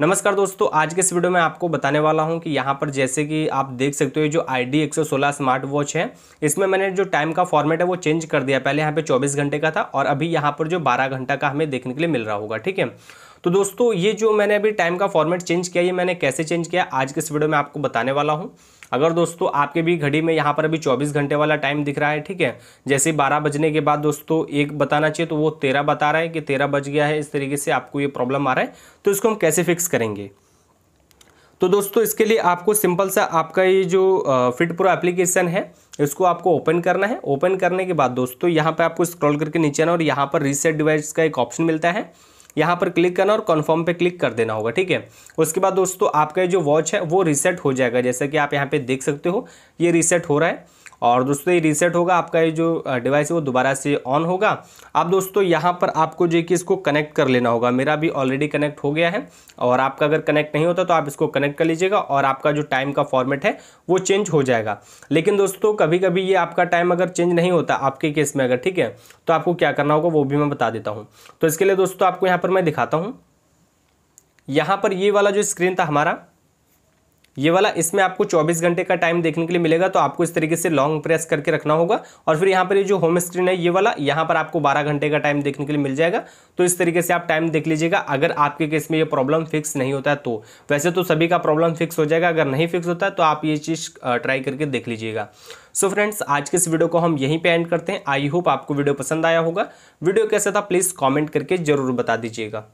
नमस्कार दोस्तों, आज के इस वीडियो में आपको बताने वाला हूँ कि यहाँ पर जैसे कि आप देख सकते हो जो आई डी स्मार्ट वॉच है, इसमें मैंने जो टाइम का फॉर्मेट है वो चेंज कर दिया। पहले यहाँ पे 24 घंटे का था और अभी यहाँ पर जो 12 घंटा का हमें देखने के लिए मिल रहा होगा, ठीक है? तो दोस्तों, ये जो मैंने अभी टाइम का फॉर्मेट चेंज किया, ये मैंने कैसे चेंज किया, आज के इस वीडियो में आपको बताने वाला हूँ। अगर दोस्तों, आपके भी घड़ी में यहाँ पर अभी 24 घंटे वाला टाइम दिख रहा है, ठीक है? जैसे 12 बजने के बाद दोस्तों, एक बताना चाहिए तो वो 13 बता रहा है कि 13 बज गया है, इस तरीके से आपको ये प्रॉब्लम आ रहा है तो इसको हम कैसे फिक्स करेंगे? तो दोस्तों, इसके लिए आपको सिंपल सा आपका ये जो फिट प्रो एप्लीकेशन है, इसको आपको ओपन करना है। ओपन करने के बाद दोस्तों, यहाँ पर आपको स्क्रॉल करके नीचे आना और यहाँ पर रीसेट डिवाइस का एक ऑप्शन मिलता है। यहाँ पर क्लिक करना और कन्फर्म पे क्लिक कर देना होगा, ठीक है? उसके बाद दोस्तों, आपका जो वॉच है, वो रिसेट हो जाएगा। जैसे कि आप यहाँ पे देख सकते हो, ये रिसेट हो रहा है। और दोस्तों ये रीसेट होगा, आपका ये जो डिवाइस है वो दोबारा से ऑन होगा। अब दोस्तों यहाँ पर आपको जो कि इसको कनेक्ट कर लेना होगा। मेरा भी ऑलरेडी कनेक्ट हो गया है और आपका अगर कनेक्ट नहीं होता तो आप इसको कनेक्ट कर लीजिएगा और आपका जो टाइम का फॉर्मेट है वो चेंज हो जाएगा। लेकिन दोस्तों कभी कभी ये आपका टाइम अगर चेंज नहीं होता, आपके केस में अगर, ठीक है? तो आपको क्या करना होगा, वो भी मैं बता देता हूँ। तो इसके लिए दोस्तों आपको यहाँ पर मैं दिखाता हूँ। यहाँ पर ये वाला जो स्क्रीन था हमारा ये वाला, इसमें आपको 24 घंटे का टाइम देखने के लिए मिलेगा तो आपको इस तरीके से लॉन्ग प्रेस करके रखना होगा। और फिर यहाँ पर ये जो होम स्क्रीन है, ये वाला, यहाँ पर आपको 12 घंटे का टाइम देखने के लिए मिल जाएगा। तो इस तरीके से आप टाइम देख लीजिएगा। अगर आपके केस में ये प्रॉब्लम फिक्स नहीं होता है तो वैसे तो सभी का प्रॉब्लम फिक्स हो जाएगा। अगर नहीं फिक्स होता है तो आप ये चीज़ ट्राई करके देख लीजिएगा। सो so फ्रेंड्स आज के इस वीडियो को हम यहीं पे एंड करते हैं। आई होप आपको वीडियो पसंद आया होगा। वीडियो कैसा था प्लीज़ कमेंट करके ज़रूर बता दीजिएगा।